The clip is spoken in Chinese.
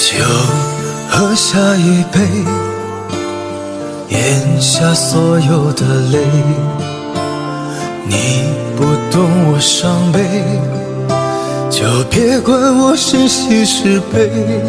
就喝下一杯，咽下所有的泪。你不懂我伤悲，就别管我是喜是悲。